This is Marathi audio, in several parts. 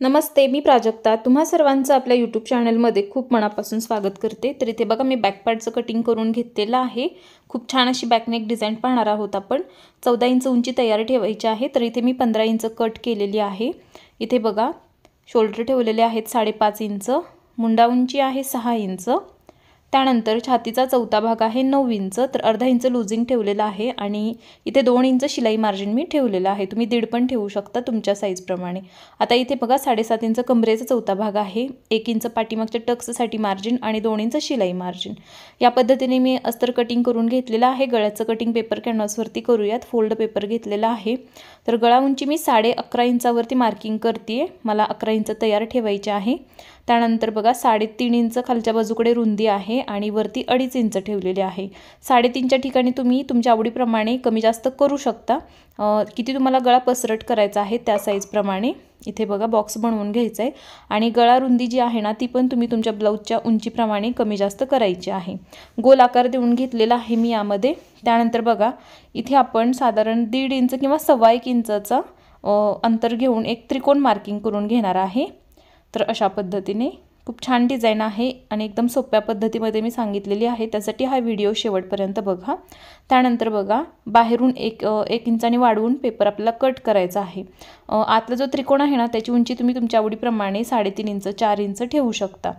नमस्ते मी प्राजक्ता. तुम्हा सर्वांचं आपल्या यूट्यूब चॅनलमध्ये खूप मनापासून स्वागत करते. तर इथे बघा मी बॅकपॅडचं कटिंग करून घेतलेलं आहे. खूप छान अशी बॅकनेक डिझाईन पाहणार आहोत आपण. चौदा इंच उंची तयार ठेवायची आहे. तर इथे मी पंधरा इंच कट केलेली आहे. इथे बघा शोल्डर ठेवलेले आहेत साडेपाच इंच. मुंडा उंची आहे सहा इंच. त्यानंतर छातीचा चौथा भाग आहे नऊ इंच तर अर्धा इंच लुझिंग ठेवलेलं आहे आणि इथे दोन इंच शिलाई मार्जिन मी ठेवलेलं आहे. तुम्ही दीड पण ठेवू शकता तुमच्या साईजप्रमाणे आता इथे बघा साडेसात इंच कमरेचा चौथा भाग आहे एक इंच पाठीमागच्या टक्ससाठी मार्जिन आणि दोन इंच शिलाई मार्जिन. या पद्धतीने मी अस्तर कटिंग करून घेतलेलं आहे. गळ्याचं कटिंग पेपर कॅनव्हासवरती करूयात. फोल्ड पेपर घेतलेला आहे. तर गळा उंची मी साडे अकरा इंचावरती मार्किंग करते मला अकरा इंच तयार ठेवायचे आहे. त्यानंतर बघा साडेतीन इंच खालच्या बाजूकडे रुंदी आहे आणि वरती अडीच इंच ठेवलेले आहे. साडेतीनच्या ठिकाणी तुम्ही तुमच्या आवडीप्रमाणे कमी जास्त करू शकता. किती तुम्हाला गळा पसरट करायचा आहे त्या साईजप्रमाणे इथे बघा बॉक्स बनवून घ्यायचा आहे आणि गळा रुंदी जी आहे ना ती पण तुम्ही तुमच्या ब्लाऊजच्या उंचीप्रमाणे कमी जास्त करायची आहे. गोल आकार देऊन घेतलेला आहे मी यामध्ये. त्यानंतर बघा इथे आपण साधारण दीड इंच किंवा सव्वा एक इंचाचा अंतर घेऊन एक त्रिकोण मार्किंग करून घेणार आहे. तर अशा पद्धतीने खूप छान डिझाईन आहे आणि एकदम सोप्या पद्धतीमध्ये मी सांगितलेली आहे. त्यासाठी हा व्हिडिओ शेवटपर्यंत बघा. त्यानंतर बघा बाहेरून एक एक इंचाने वाढवून पेपर आपल्याला कट करायचा आहे. आतला जो त्रिकोण आहे ना त्याची उंची तुम्ही तुमच्या आवडीप्रमाणे साडेतीन इंच चार इंच ठेवू शकता.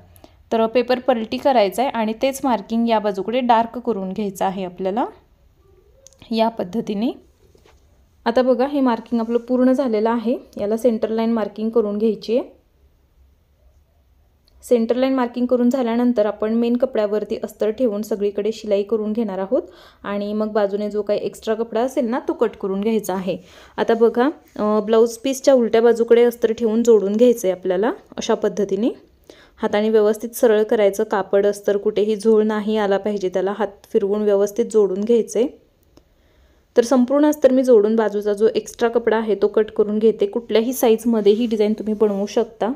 तर पेपर पलटी करायचा आहे आणि तेच मार्किंग या बाजूकडे डार्क करून घ्यायचं आहे आपल्याला. या पद्धतीने. आता बघा हे मार्किंग आपलं पूर्ण झालेलं आहे. याला सेंटर लाईन मार्किंग करून घ्यायची आहे. सेंटर लाईन मार्किंग करून झाल्यानंतर आपण मेन कपड्यावरती अस्तर ठेवून सगळीकडे शिलाई करून घेणार आहोत. आणि मग बाजूने जो काही एक्स्ट्रा कपडा असेल ना तो कट करून घ्यायचा आहे. आता बघा ब्लाऊज पीसच्या उलट्या बाजूकडे अस्तर ठेवून जोडून घ्यायचं आहे आपल्याला अशा पद्धतीने. हाताने व्यवस्थित सरळ करायचं. कापड अस्तर कुठेही झोळ नाही आला पाहिजे. त्याला हात फिरवून व्यवस्थित जोडून घ्यायचे तर संपूर्ण अस्तर मी जोडून बाजूचा जो एक्स्ट्रा कपडा आहे तो कट करून घेते. कुठल्याही साईजमध्ये ही डिझाईन तुम्ही बनवू शकता.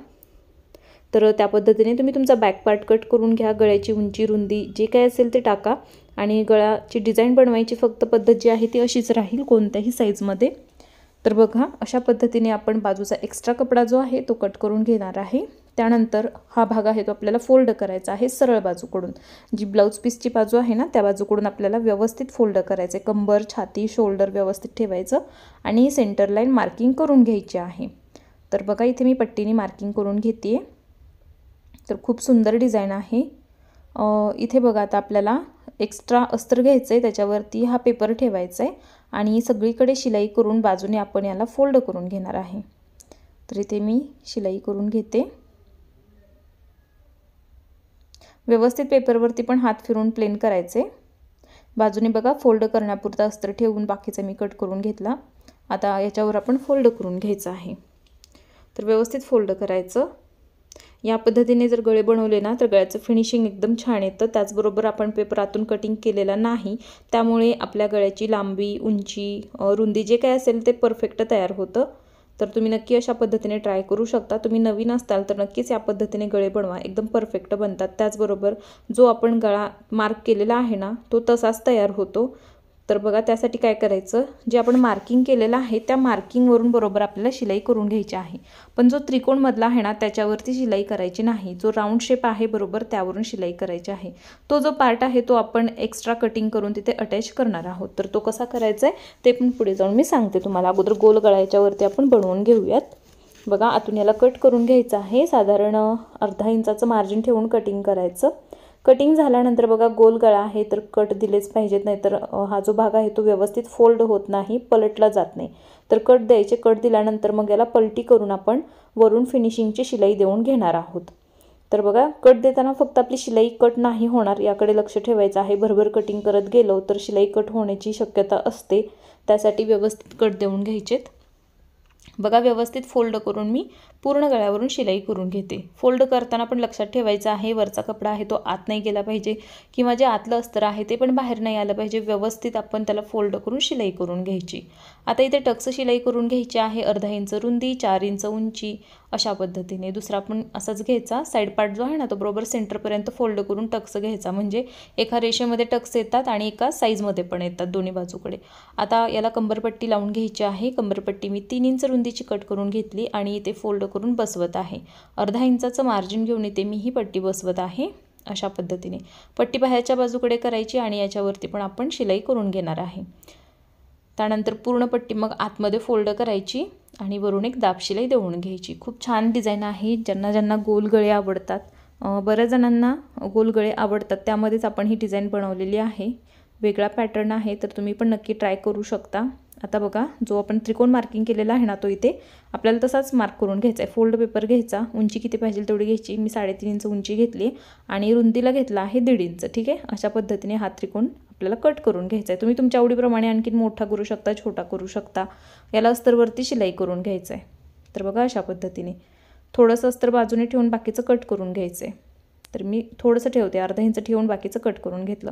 तर त्या पद्धतीने तुम्ही तुमचा बॅक पार्ट कट करून घ्या गळ्याची उंची रुंदी जे काय असेल ते टाका. आणि गळ्याची डिझाईन बनवायची फक्त पद्धत जी आहे ती अशीच राहील कोणत्याही साईजमध्ये तर बघा अशा पद्धतीने आपण बाजूचा एक्स्ट्रा कपडा जो आहे तो कट करून घेणार आहे. त्यानंतर हा भाग आहे तो आपल्याला फोल्ड करायचा आहे सरळ बाजूकडून. जी ब्लाऊज पीसची बाजू आहे ना त्या बाजूकडून आपल्याला व्यवस्थित फोल्ड करायचं आहे. कंबर छाती शोल्डर व्यवस्थित ठेवायचं आणि सेंटर लाईन मार्किंग करून घ्यायची आहे. तर बघा इथे मी पट्टीने मार्किंग करून घेते तर खूप सुंदर डिझाईन आहे. इथे बघा आता आपल्याला एक्स्ट्रा अस्त्र घ्यायचं आहे त्याच्यावरती हा पेपर ठेवायचा आहे आणि सगळीकडे शिलाई करून बाजूने आपण याला फोल्ड करून घेणार आहे. तर इथे मी शिलाई करून घेते. व्यवस्थित पेपरवरती पण हात फिरून प्लेन करायचे. बाजूने बघा फोल्ड करण्यापुरता अस्त्र ठेवून बाकीचा मी कट करून घेतला. आता याच्यावर आपण फोल्ड करून घ्यायचं आहे. तर व्यवस्थित फोल्ड करायचं. या पद्धतीने जर गळे बनवले ना तर गळ्याचं फिनिशिंग एकदम छान येतं. त्याचबरोबर आपण पेपर आतून कटिंग केलेला नाही. त्यामुळे आपल्या गळ्याची लांबी उंची रुंदी जे काय असेल ते परफेक्ट तयार होतं. तर तुम्ही नक्की अशा पद्धतीने ट्राय करू शकता. तुम्ही नवीन असताल तर नक्कीच या पद्धतीने गळे बनवा. एकदम परफेक्ट बनतात. त्याचबरोबर जो आपण गळा मार्क केलेला आहे ना तो तसाच तयार होतो. तर बघा त्यासाठी काय करायचं? जे आपण मार्किंग केलेलं आहे त्या मार्किंगवरून बरोबर आपल्याला शिलाई करून घ्यायची आहे. पण जो त्रिकोणमधला आहे ना त्याच्यावरती शिलाई करायची नाही. जो राऊंड शेप आहे बरोबर त्यावरून शिलाई करायची आहे. तो जो पार्ट आहे तो आपण एक्स्ट्रा कटिंग करून तिथे अटॅच करणार आहोत. तर तो कसा करायचा आहे ते पण पुढे जाऊन मी सांगते तुम्हाला. अगोदर गोल गळायच्यावरती आपण बनवून घेऊयात. बघा आतून याला कट करून घ्यायचं आहे. साधारण अर्धा इंचाचं मार्जिन ठेवून कटिंग करायचं. कटिंग झाल्यानंतर बघा गोल गळा आहे तर कट दिलेच पाहिजेत नाही तर हा जो भाग आहे तो व्यवस्थित फोल्ड होत नाही पलटला जात नाही. तर कट द्यायचे कट दिल्यानंतर मग याला पलटी करून आपण वरून फिनिशिंगची शिलाई देऊन घेणार आहोत. तर बघा कट देताना फक्त आपली शिलाई कट नाही होणार याकडे लक्ष ठेवायचं आहे. भरभर कटिंग करत गेलो तर शिलाई कट होण्याची शक्यता असते. त्यासाठी व्यवस्थित कट देऊन घ्यायचेत. बघा व्यवस्थित फोल्ड करून मी पूर्ण गळ्यावरून शिलाई करून घेते. फोल्ड करताना पण लक्षात ठेवायचं आहे वरचा कपडा आहे तो आत नाही गेला पाहिजे किंवा जे आतलं अस्तर आहे ते पण बाहेर नाही आलं पाहिजे व्यवस्थित आपण त्याला फोल्ड करून शिलाई करून घ्यायची. आता इथे टक्स शिलाई करून घ्यायची आहे अर्धा इंच रुंदी चार इंच उंची अशा पद्धतीने. दुसरा पण असाच घ्यायचा साईड पार्ट जो आहे ना तो बरोबर सेंटरपर्यंत फोल्ड करून टक्स घ्यायचा. म्हणजे एका रेषेमध्ये टक्स येतात आणि एका साईजमध्ये पण येतात दोन्ही बाजूकडे. आता याला कंबरपट्टी लावून घ्यायची आहे. कंबरपट्टी मी तीन इंच रुंदीची कट करून घेतली आणि इथे फोल्ड करून बसवत आहे. अर्धा इंचाचं मार्जिन घेऊन इथे मी ही पट्टी बसवत आहे अशा पद्धतीने. पट्टी बाहेरच्या बाजूकडे करायची आणि याच्यावरती पण आपण शिलाई करून घेणार आहे. त्यानंतर पूर्ण पट्टी मग आतमध्ये फोल्ड करायची आणि वरून एक दाबशिलाई देऊन घ्यायची. खूप छान डिझाईन आहे. ज्यांना ज्यांना गोल गळे आवडतात बऱ्याच जणांना गोल गळे आवडतात. त्यामध्येच आपण ही डिझाईन बनवलेली आहे. वेगळा पॅटर्न आहे तर तुम्ही पण नक्की ट्राय करू शकता. आता बघा जो आपण त्रिकोण मार्किंग केलेला आहे ना तो इथे आपल्याला तसाच मार्क करून घ्यायचा आहे. फोल्ड पेपर घ्यायचा उंची किती पाहिजे तेवढी घ्यायची. मी साडेतीन इंच उंची घेतली आणि रुंदीला घेतला आहे दीड इंच ठीक आहे? अशा पद्धतीने हा त्रिकोण आपल्याला कट करून घ्यायचा आहे. तुम्ही तुमच्या आवडीप्रमाणे आणखीन मोठा करू शकता छोटा करू शकता. याला अस्तरवरती शिलाई करून घ्यायचं आहे. तर बघा अशा पद्धतीने. थोडंसं अस्तर बाजूने ठेवून बाकीचं कट करून घ्यायचं आहे. तर मी थोडंसं ठेवते अर्धा इंच ठेवून बाकीचं कट करून घेतलं.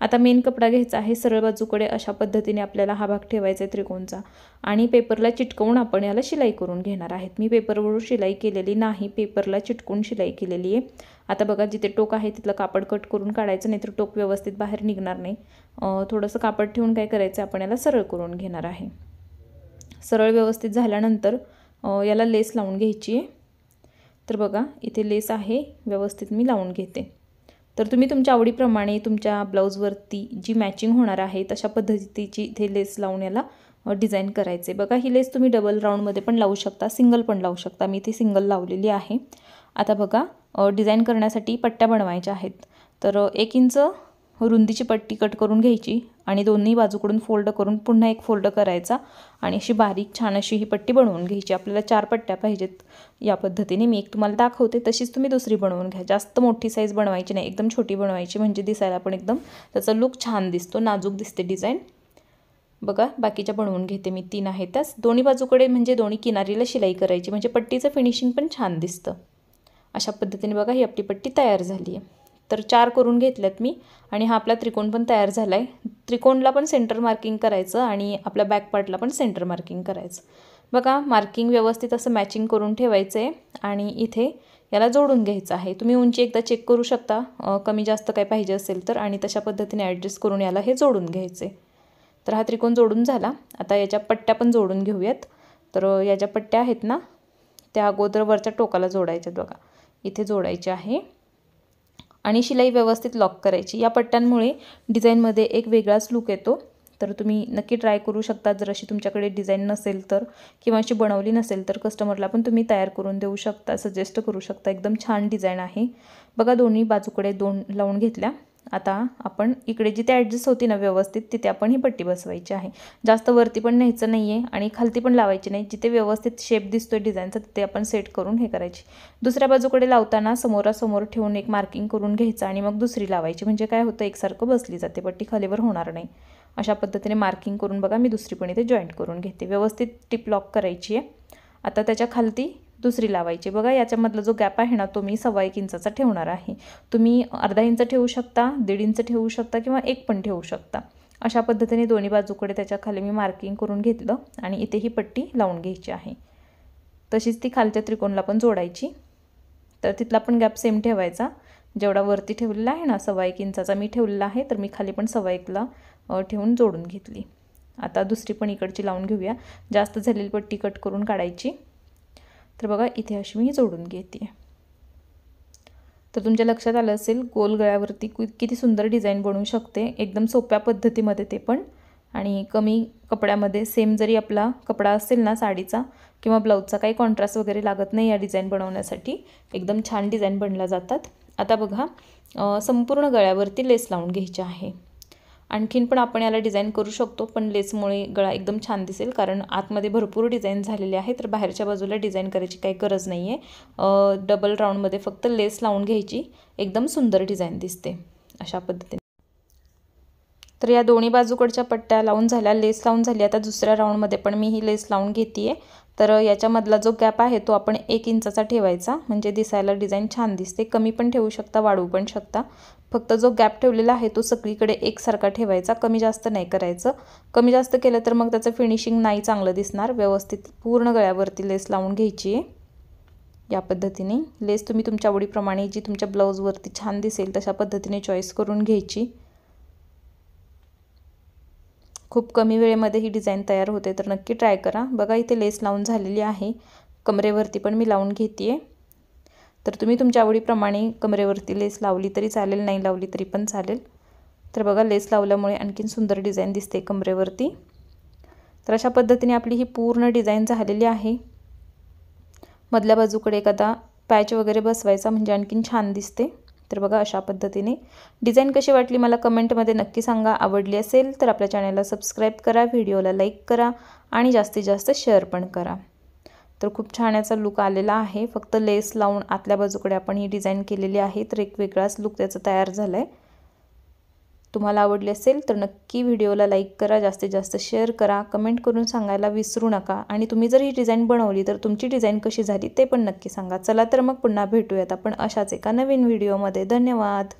आता मेन कपडा घ्यायचा आहे सरळ बाजूकडे अशा पद्धतीने आपल्याला हा भाग ठेवायचा आहे त्रिकोणचा. आणि पेपरला चिटकवून आपण याला शिलाई करून घेणार आहेत. मी पेपरवरून शिलाई केलेली नाही पेपरला चिटकवून शिलाई केलेली आहे. आता बघा जिथे टोक आहे तिथलं कापड कट करून काढायचं नाही तर टोक व्यवस्थित बाहेर निघणार नाही. थोडंसं कापड ठेवून काय करायचं आपण याला सरळ करून घेणार आहे. सरळ व्यवस्थित झाल्यानंतर याला लेस लावून घ्यायची आहे. तर बघा इथे लेस आहे व्यवस्थित मी लावून घेते. तर तुम्ही तुमच्या आवडीप्रमाणे तुमच्या ब्लाऊजवरती जी मॅचिंग होणार आहे तशा पद्धतीची इथे लेस लावून याला डिझाईन करायचे. बघा ही लेस तुम्ही डबल राऊंडमध्ये पण लावू शकता सिंगल पण लावू शकता. मी इथे सिंगल लावलेली आहे. आता बघा डिझाईन करण्यासाठी पट्ट्या बनवायच्या आहेत. तर एक इंच रुंदीची पट्टी कट करून घ्यायची. आणि दोन्ही बाजूकडून फोल्ड करून पुन्हा एक फोल्ड करायचा आणि अशी बारीक छान अशी ही पट्टी बनवून घ्यायची. आपल्याला चार पट्ट्या पाहिजेत या पद्धतीने. मी एक तुम्हाला दाखवते तशीच तुम्ही दुसरी बनवून घ्या. जास्त मोठी साईज बनवायची नाही एकदम छोटी बनवायची म्हणजे दिसायला पण एकदम त्याचा लुक छान दिसतो नाजूक दिसते डिझाईन बघा बाकीच्या बनवून घेते मी तीन आहे त्यास. दोन्ही बाजूकडे म्हणजे दोन्ही किनारीला शिलाई करायची म्हणजे पट्टीचं फिनिशिंग पण छान दिसतं. अशा पद्धतीने बघा ही आपली पट्टी तयार झाली आहे तर चार करून घेतल्यात मी आणि हा आपला त्रिकोण पण तयार झाला आहे त्रिकोणला पण सेंटर मार्किंग करायचं आणि आपल्या बॅक पार्टला पण सेंटर मार्किंग करायचं. बघा मार्किंग व्यवस्थित असं मॅचिंग करून ठेवायचं आहे आणि इथे याला जोडून घ्यायचं आहे. तुम्ही उंची एकदा चेक करू शकता. कमी जास्त काय पाहिजे असेल तर आणि तशा पद्धतीने ॲडजस्ट करून याला हे जोडून घ्यायचे तर हा त्रिकोण जोडून झाला. आता याच्या पट्ट्या पण जोडून घेऊयात. तर या ज्या पट्ट्या आहेत ना त्या अगोदर वरच्या टोकाला जोडायच्यात बघा. इथे जोडायचे आहे. आणि शिलाई व्यवस्थित लॉक करायची. या पट्ट्यांमुळे डिझाईनमध्ये एक वेगळाच लुक येतो. तर तुम्ही नक्की ट्राय करू शकता. जर अशी तुमच्याकडे डिझाईन नसेल तर किंवा अशी बनवली नसेल तर कस्टमरला पण तुम्ही तयार करून देऊ शकता सजेस्ट करू शकता. एकदम छान डिझाईन आहे. बघा दोन्ही बाजूकडे दोन लावून घेतल्या. आता आपण इकडे जिथे ॲडजस्ट होती ना व्यवस्थित तिथे आपण ही पट्टी बसवायची आहे. जास्त वरती पण न्यायचं नाही आहे आणि खालती पण लावायची नाही. जिथे व्यवस्थित शेप दिसतो डिझाईनचा तिथे आपण सेट करून हे करायची. दुसऱ्या बाजूकडे लावताना समोरासमोर ठेवून एक मार्किंग करून घ्यायचं आणि मग दुसरी लावायची. म्हणजे काय होतं एकसारखं बसली जाते. पट्टी खालीवर होणार नाही. अशा पद्धतीने मार्किंग करून बघा मी दुसरी पण इथे जॉईंट करून घेते. व्यवस्थित टिप लॉक करायची आहे. आता त्याच्या खालती दुसरी लावायची. बघा याच्यामधला जो गॅप आहे ना तो मी सव्वा एक इंचाचा ठेवणार आहे. तुम्ही अर्धा इंच ठेवू शकता दीड इंच ठेवू शकता किंवा एक पण ठेवू शकता. अशा पद्धतीने दोन्ही बाजूकडे त्याच्याखाली मी मार्किंग करून घेतलं आणि इथे ही पट्टी लावून घ्यायची आहे. तशीच ती खालच्या त्रिकोणला पण जोडायची. तर तिथला पण गॅप सेम ठेवायचा. जेवढा वरती ठेवलेला आहे ना सव्वा एक इंचाचा मी ठेवलेला आहे तर मी खाली पण सव्वा एकला ठेवून जोडून घेतली. आता दुसरी पण इकडची लावून घेऊया. जास्त झालेली पट्टी कट करून काढायची. तर बघा इथे अशी मी जोडून घेते. तर तुमच्या लक्षात आलं असेल गोल गळ्यावरती किती सुंदर डिझाईन बनवू शकते. एकदम सोप्या पद्धतीमध्ये ते पण. आणि कमी कपड्यामध्ये सेम जरी आपला कपडा असेल ना साडीचा किंवा ब्लाऊजचा काही कॉन्ट्रास्ट वगैरे लागत नाही या डिझाईन बनवण्यासाठी. एकदम छान डिझाईन बनल्या जातात. आता बघा संपूर्ण गळ्यावरती लेस लावून घ्यायची आहे. आणखीन पण आपण याला डिझाईन करू शकतो पण लेसमुळे गळा एकदम छान दिसेल. कारण आतमध्ये भरपूर डिझाईन झालेले आहे तर बाहेरच्या बाजूला डिझाईन करायची काही गरज नाही आहे डबल राऊंडमध्ये फक्त लेस लावून घ्यायची. एकदम सुंदर डिझाईन दिसते अशा पद्धतीने. तर या दोन्ही बाजूकडच्या पट्ट्या लावून झाल्या लेस लावून झाली. आता दुसऱ्या राऊंडमध्ये पण मी ही लेस लावून घेते तर याच्यामधला जो गॅप आहे तो आपण एक इंचाचा ठेवायचा. म्हणजे दिसायला डिझाईन छान दिसते. कमी पण ठेवू शकता वाढवू पण शकता. फक्त जो गॅप ठेवलेला आहे तो सगळीकडे एकसारखा ठेवायचा. कमी जास्त नाही करायचं. कमी जास्त केलं तर मग त्याचं फिनिशिंग नाही चांगलं दिसणार. व्यवस्थित पूर्ण गळ्यावरती लेस लावून घ्यायची आहे. या पद्धतीने. लेस तुम्ही तुमच्या आवडीप्रमाणे जी तुमच्या ब्लाऊजवरती छान दिसेल तशा पद्धतीने चॉईस करून घ्यायची. खूप कमी वेळेमध्ये ही डिझाईन तयार होते तर नक्की ट्राय करा. बघा इथे लेस लावून झालेली आहे. कमरेवरती पण मी लावून घेते आहे तर तुम्ही तुमच्या आवडीप्रमाणे कमरेवरती लेस लावली तरी चालेल नाही लावली तरी पण चालेल. तर बघा लेस लावल्यामुळे आणखीन सुंदर डिझाईन दिसते कमरेवरती. तर अशा पद्धतीने आपली ही पूर्ण डिझाईन झालेली आहे. मधल्या बाजूकडे एखादा पॅच वगैरे बसवायचा म्हणजे आणखीन छान दिसते. तर बघा अशा पद्धतीने. डिझाईन कशी वाटली मला कमेंटमध्ये नक्की सांगा. आवडली असेल तर आपल्या चॅनलला सबस्क्राईब करा व्हिडिओला लाईक करा आणि जास्तीत जास्त शेअर पण करा. तर खूप छान याचा लुक आलेला आहे. फक्त लेस लावून आतल्या बाजूकडे आपण ही डिझाईन केलेली आहे तर एक वेगळाच लुक त्याचा तयार झाला आहे तुम्हाला आवडली असेल तर नक्की व्हिडिओला लाईक करा जास्तीत जास्त शेअर करा कमेंट करून सांगायला विसरू नका. आणि तुम्ही जर ही डिझाईन बनवली तर तुमची डिझाईन कशी झाली ते पण नक्की सांगा. चला तर मग पुन्हा भेटूयात आपण अशाच एका नवीन व्हिडिओमध्ये. धन्यवाद!